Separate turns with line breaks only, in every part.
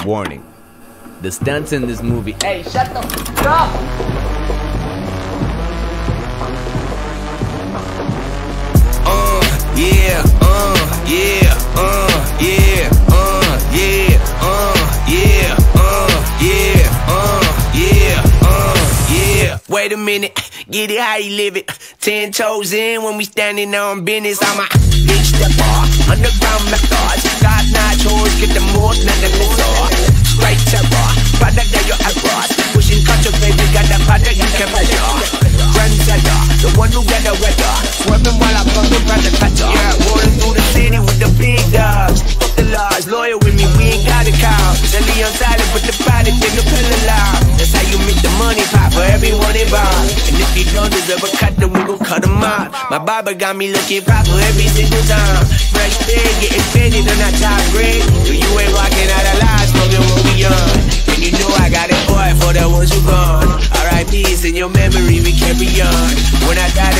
Warning. The stunts in this movie. Hey, shut the fuck up!
Uh, yeah, uh, yeah, uh, yeah, uh, yeah, uh, yeah, uh, yeah, uh, yeah, uh, yeah. Wait a minute, get it how you live it. Ten toes in when we standing on business. I'ma reach the bar, underground methods. God notch hoes, get the than the lizard. Straight terror, product that you're across. Pushing culture, baby, got that product you can measure. Trendsetter, the one who get the weather. Swerving while I'm bumping by the cutter. Yeah, rolling through the city with the big dawgs. Fuck the laws, lawyer with me, we ain't got a cow. Jelly on silent, but the product in the pill loud. That's how you make the money pop for everyone involved. And if you don't deserve a cut, then we gon' cut them out. My barber got me looking proper every single time. Fresh fit, getting fitted on that top grade. So you ain't rocking out of line, smoking what we on. And you know I got it, boy, for the ones who gone. R.I.P. it's in your memory, we carry on. When I die,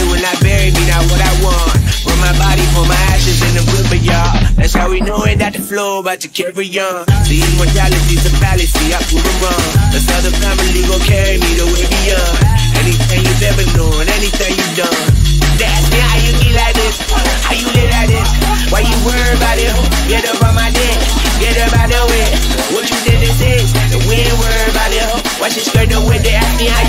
we know it, that the flow about to carry on. The immortality's a fallacy, I prove it wrong. That's how the family gon' carry me the way beyond. Anything you've ever known, anything you've done. That's me, how you get like this? How you live like this? Why you worry about it? Get up on my dick, get up out the way. What you did is this, and we ain't worry about it. Watch it skirt the way they ask me how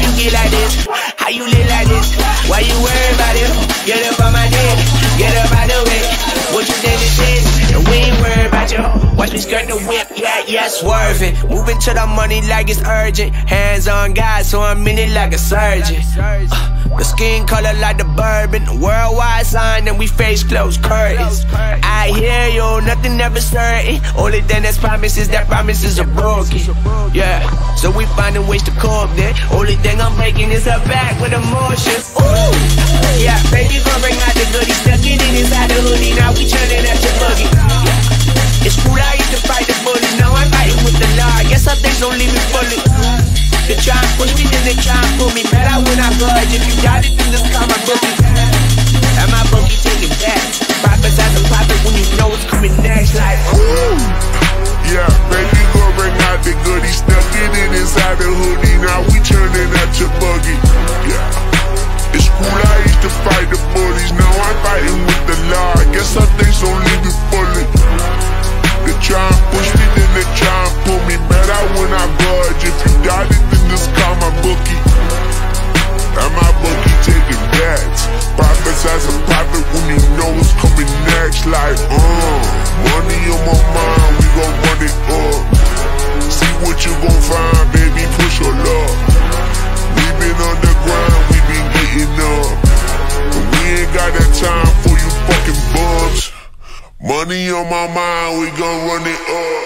skirt the whip, yeah, yeah, swerving. Moving to the money like it's urgent. Hands on God, so I'm in it like a surgeon. Uh, the skin color like the bourbon. Worldwide sign, and we face closed curtains. I hear you, nothing ever certain. Only thing that's promised is that promises are broken. Yeah, so we finding ways to cope then. Only thing I'm breaking is her back with emotions. Ooh, yeah, baby, gon' bring out the goodies. Stuck it in inside the hoodie, now we turning at your buggy. Push me, then they try and pull me. Better when I budge. If you got it, then just call my bookie. And my bookie taking back. Prophesize and profit when you know it's coming next. Like, ooh.
Yeah, baby, go bring out the goodie. Stuck it in inside the hoodie. Now we turning at your buggy. Yeah. It's cool, I used to fight the bullies. Now I'm fighting with the law. I guess some things don't leave me fully. Like, uh, money on my mind, we gon' run it up. See what you gon' find, baby, push your luck. We been underground, we been getting up. And we ain't got that time for you fucking bums. Money on my mind, we gon' run it up.